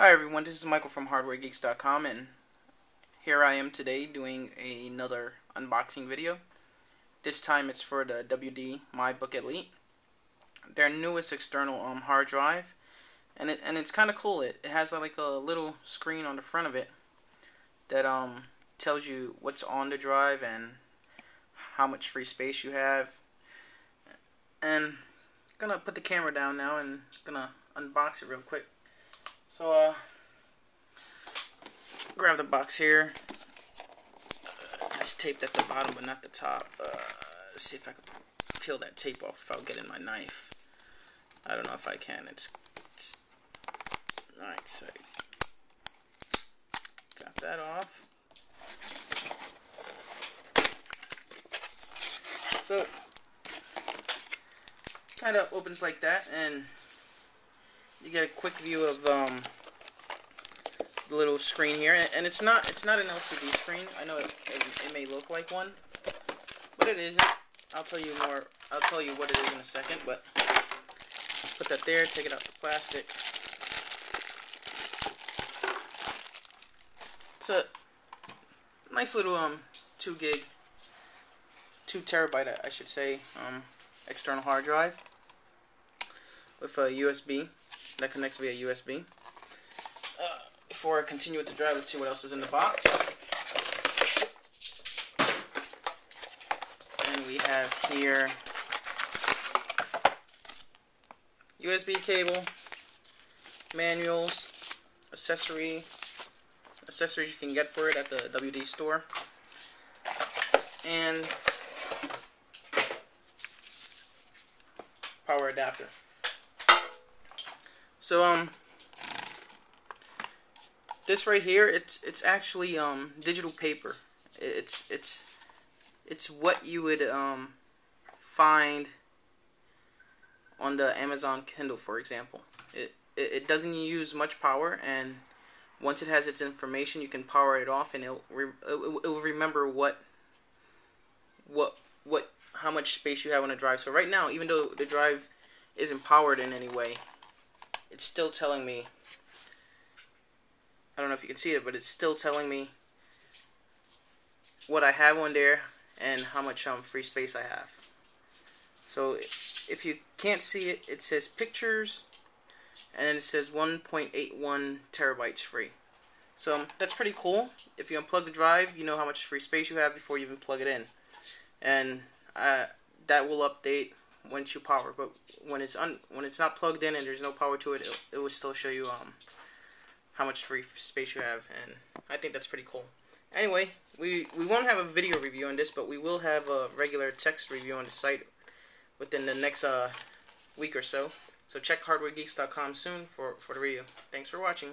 Hi everyone, this is Michael from HardwareGeeks.com and here I am today doing another unboxing video. This time it's for the WD MyBook Elite, their newest external um, hard drive, and it and it's kind of cool. It it has like a little screen on the front of it that um tells you what's on the drive and how much free space you have. And I'm gonna put the camera down now and gonna unbox it real quick. So, uh, grab the box here. Uh, it's taped at the bottom, but not the top. Uh, see if I can peel that tape off if I'll get in my knife. I don't know if I can. It's, it's alright, so got that off. So, kind of opens like that, and you get a quick view of um, the little screen here, and it's not it's not an LCD screen. I know it, it, it, may look like one, but it isn't. I'll tell you more. I'll tell you what it is in a second. But put that there. Take it out the plastic. It's a nice little um two gig, two terabyte I should say um external hard drive with a USB that connects via USB. Uh, before I continue with the drive, let's see what else is in the box. And we have here USB cable, manuals, accessory, accessories you can get for it at the WD store, and power adapter. So um this right here it's it's actually um digital paper. It's it's it's what you would um find on the Amazon Kindle for example. It it, doesn't use much power and once it has its information you can power it off and it'll, it'll remember what what what how much space you have on the drive. So right now even though the drive isn't powered in any way it's still telling me I don't know if you can see it, but it's still telling me what I have on there and how much um, free space I have. So if you can't see it, it says pictures and it says 1.81 terabytes free. So um, that's pretty cool. If you unplug the drive, you know how much free space you have before you even plug it in. And uh, that will update once you power. But when it's un when it's not plugged in and there's no power to it, it, it will still show you um how much free space you have, and I think that's pretty cool. Anyway, we we won't have a video review on this, but we will have a regular text review on the site within the next uh week or so. So check hardwaregeeks.com soon for for the review. Thanks for watching.